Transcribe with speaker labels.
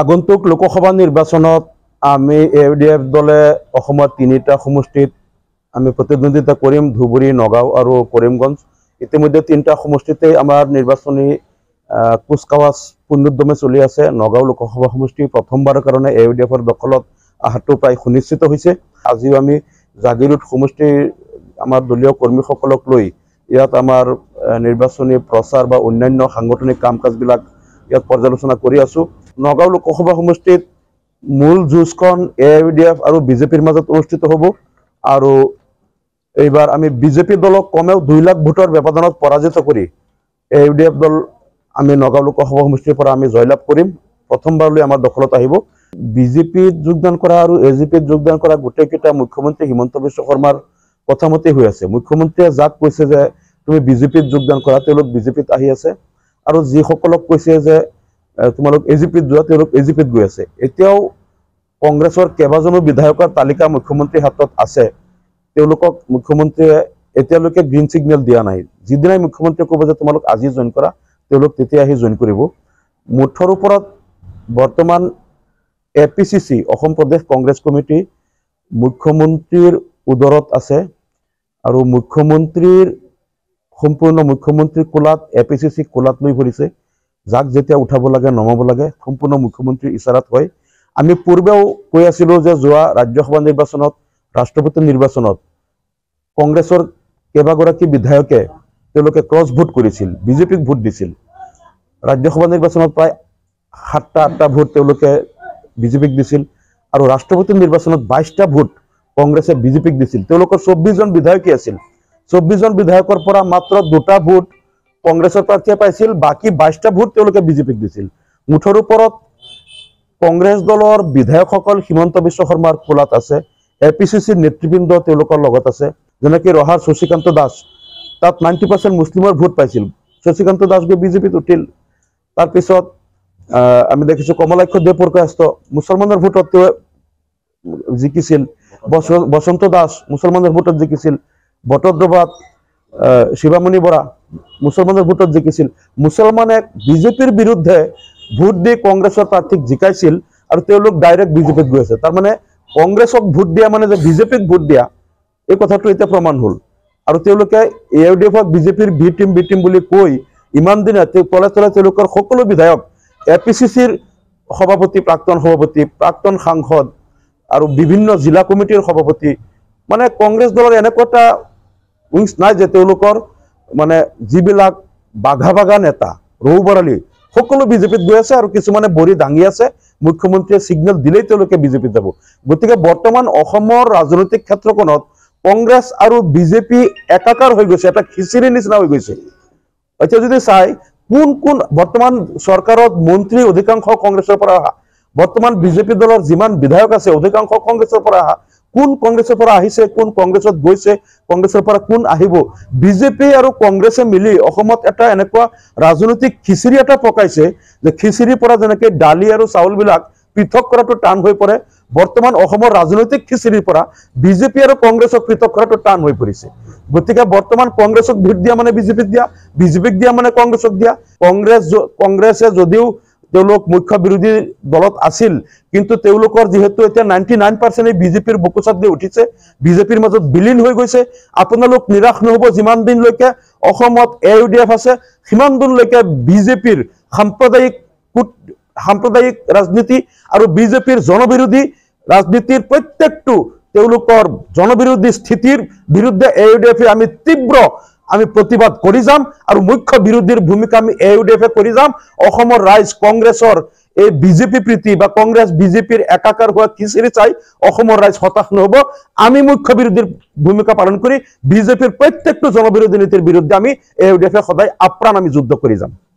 Speaker 1: আগন্তুক লোকসভা নিৰ্বাচনত আমি এ ডি এফ দলে তিনিটা সমষ্টিত আমি প্ৰতিদ্বন্দ্বিতা কৰিম ধুবুৰী নগাঁও আৰু কৰিমগঞ্জ। ইতিমধ্যে তিনিটা সমষ্টিতেই আমাৰ নিৰ্বাচনী কুচকাৱাজ পূৰ্ণোদ্যমে চলি আছে। নগাঁও লোকসভা সমষ্টি প্ৰথমবাৰৰ কাৰণে এ ডি এফৰ দখলত অহাটো প্ৰায় সুনিশ্চিত হৈছে। আজিও আমি জাগিৰোড সমষ্টিৰ আমাৰ দলীয় কৰ্মীসকলক লৈ ইয়াত আমাৰ নিৰ্বাচনী প্ৰচাৰ বা অন্যান্য সাংগঠনিক কাম কাজবিলাক ইয়াত পৰ্যালোচনা কৰি আছো। নগাঁও লোকসভা সমষ্টিত মূল যুঁজখন এ আই ডি এফ আৰু বিজেপিৰ মাজত অনুষ্ঠিত হ'ব। আৰু এইবাৰ আমি বিজেপি দলক কমেও দুই লাখ ভোটৰ ব্যৱধানত পৰাজিত কৰি এ ইউ ডি এফ দল আমি নগাঁও লোকসভা সমষ্টিৰ পৰা আমি জয়লাভ কৰিম। প্ৰথমবাৰলৈ আমাৰ দখলত আহিব। বিজেপিত যোগদান কৰা আৰু এ জি পিত যোগদান কৰা গোটেইকেইটা মুখ্যমন্ত্ৰী হিমন্ত বিশ্ব শৰ্মাৰ কথামতে হৈ আছে। মুখ্যমন্ত্ৰীয়ে যাক কৈছে যে তুমি বিজেপিত যোগদান কৰা তেওঁলোক বিজেপিত আহি আছে। আৰু যিসকলক কৈছে যে তোমালোক এ জি পিত যোৱা তেওঁলোক এ জি পিত গৈ আছে। এতিয়াও কংগ্ৰেছৰ কেইবাজনো বিধায়কৰ তালিকা মুখ্যমন্ত্ৰীৰ হাতত আছে। তেওঁলোকক মুখ্যমন্ত্ৰীয়ে এতিয়ালৈকে গ্ৰীণ ছিগনেল দিয়া নাই। যিদিনাই মুখ্যমন্ত্ৰীয়ে ক'ব যে তোমালোক আজি জইন কৰা তেওঁলোক তেতিয়া আহি জইন কৰিব। মুঠৰ ওপৰত বৰ্তমান A P C C Assam Pradesh Congress Committee মুখ্যমন্ত্ৰীৰ উদৰত আছে আৰু মুখ্যমন্ত্ৰীৰ সম্পূৰ্ণ মুখ্যমন্ত্ৰীৰ কোলাত এ পি চি চি কোলাত লৈ ভৰিছে যাক যেতিয়া উঠাব লাগে নমাব লাগে সম্পূৰ্ণ মুখ্যমন্ত্ৰীৰ ইচাৰাত হয় আমি পূৰ্বেও কৈ আছিলোঁ যে যোৱা ৰাজ্যসভা নিৰ্বাচনত ৰাষ্ট্ৰপতি নিৰ্বাচনত কংগ্ৰেছৰ কেইবাগৰাকী বিধায়কে তেওঁলোকে ক্ৰছ ভোট কৰিছিল বিজেপিক ভোট দিছিল। ৰাজ্যসভা নিৰ্বাচনত প্ৰায় সাতটা আঠটা ভোট তেওঁলোকে বিজেপিক দিছিল আৰু ৰাষ্ট্ৰপতি নিৰ্বাচনত বাইশটা ভোট কংগ্ৰেছে বিজেপিক দিছিল। তেওঁলোকৰ চৌব্বিছজন বিধায়কী আছিল। চৌব্বিছজন বিধায়কৰ পৰা মাত্ৰ দুটা ভোট কংগ্ৰেছৰ প্ৰাৰ্থীয়ে পাইছিল বাকী বাইশটা ভোট তেওঁলোকে বিজেপিক দিছিল। মুঠৰ ওপৰত কংগ্ৰেছ দলৰ বিধায়কসকল হিমন্ত বিশ্ব শৰ্মাৰ কোলাত আছে এ পি চি চিৰ নেতৃবৃন্দ তেওঁলোকৰ লগত আছে যেনেকে ৰহাৰ শশীকান্ত দাস। তাত নাইণ্টি পাৰ্চেণ্ট মুছলিমৰ ভোট পাইছিল। শশীকান্ত দাস গৈ বিজেপিত উঠিল। আহ, আমি দেখিছোঁ কমলাক্ষ দেৱপ্ৰকাশ মুছলমানৰ ভোটত তেওঁ জিকিছিল। বস- বসন্ত দাস মুছলমানৰ ভোটত জিকিছিল। আহ, শিৱামণি বৰা মুছলমানৰ ভোটত জিকিছিল। মুছলমানে বিজেপিৰ বিৰুদ্ধে ভোট দি কংগ্ৰেছৰ প্ৰাৰ্থীক জিকাইছিল আৰু তেওঁলোক ডাইৰেক্ট বিজেপিত গৈ আছে। তাৰমানে কংগ্ৰেছক ভোট দিয়া মানে যে বিজেপিক ভোট দিয়া এই কথাটো এতিয়া প্ৰমাণ হ'ল। আৰু তেওঁলোকে এ ইউ ডি এফক বিজেপিৰ ভি টিম বি টিম বুলি কৈ ইমান দিনে তলে তলে তেওঁলোকৰ সকলো বিধায়ক এ পি চি চিৰ সভাপতি প্ৰাক্তন সভাপতি প্ৰাক্তন সাংসদ আৰু বিভিন্ন জিলা কমিটিৰ সভাপতি মানে কংগ্ৰেছ দলৰ এনেকুৱা এটা উইংছ নাই যে তেওঁলোকৰ মানে যিবিলাক বাঘা বাঘা নেতা ৰৌ বৰালি সকলো বিজেপিত গৈ আছে আৰু কিছুমানে বৰি দাঙি আছে মুখ্যমন্ত্ৰীয়ে ছিগনেল দিলেই তেওঁলোকে বিজেপিত যাব। গতিকে বৰ্তমান অসমৰ ৰাজনৈতিক ক্ষেত্ৰখনত কংগ্ৰেছ আৰু বিজেপি একাকাৰ হৈ গৈছে এটা খিচিৰি নিচিনা হৈ গৈছে। এতিয়া যদি চাই কোন কোন বৰ্তমান চৰকাৰত মন্ত্ৰী অধিকাংশ কংগ্ৰেছৰ পৰা অহা বৰ্তমান বিজেপি দলৰ যিমান বিধায়ক আছে অধিকাংশ কংগ্ৰেছৰ পৰা অহা কোন কংগ্ৰেছৰ পৰা আহিছে কোন কংগ্ৰেছত গৈছে কংগ্ৰেছৰ পৰা কোন আহিব? বিজেপি আৰু কংগ্ৰেছে মিলি অসমত এটা এনেকুৱা ৰাজনৈতিক খিচিৰি এটা পকাইছে যে খিচিৰিৰ পৰা যেনেকে দালি আৰু চাউলবিলাক পৃথক কৰাটো টান হৈ পৰে বৰ্তমান অসমৰ ৰাজনৈতিক খিচিৰিৰ পৰা বিজেপি আৰু কংগ্ৰেছক পৃথক কৰাটো টান হৈ পৰিছে। গতিকে বৰ্তমান কংগ্ৰেছক ভোট দিয়া মানে বিজেপিক দিয়া বিজেপিক দিয়া মানে কংগ্ৰেছক দিয়া। কংগ্ৰেছ কংগ্ৰেছে যদিও তেওঁলোক মুখ্য বিৰোধী দলত আছিল। কিন্তু তেওঁলোকৰ যিহেতু এতিয়া নাইণ্টি নাইন পাৰ্চেণ্ট বিজেপিৰ বুকুচাত দি উঠিছে বিজেপিৰ মাজত বিলীন হৈ গৈছে। আপোনালোক নিৰাশ নহ'ব যিমান দিনলৈকে অসমত এ ইউ ডি এফ আছে সিমান দিনলৈকে বিজেপিৰ সাম্প্ৰদায়িক কূট- সাম্প্ৰদায়িক ৰাজনীতি আৰু বিজেপিৰ জনবিৰোধী ৰাজনীতিৰ প্ৰত্যেকটো তেওঁলোকৰ জনবিৰোধী স্থিতিৰ বিৰুদ্ধে এ ইউ ডি এফে আমি তীব্ৰ আমি প্ৰতিবাদ কৰি যাম আৰু মুখ্য বিৰোধীৰ ভূমিকা আমি এ ইউ ডি এফে কৰি যাম। অসমৰ ৰাইজ কংগ্ৰেছৰ এই বিজেপি প্ৰীতি বা কংগ্ৰেছ বিজেপিৰ একাকাৰ হোৱা খিচিৰি চাই অসমৰ ৰাইজ হতাশ নহ'ব। আমি মুখ্য বিৰোধীৰ ভূমিকা পালন কৰি বিজেপিৰ প্ৰত্যেকটো জনবিৰোধী নীতিৰ বিৰুদ্ধে আমি এ ইউ ডি এফে সদায় আপ্ৰাণ আমি যুদ্ধ কৰি যাম।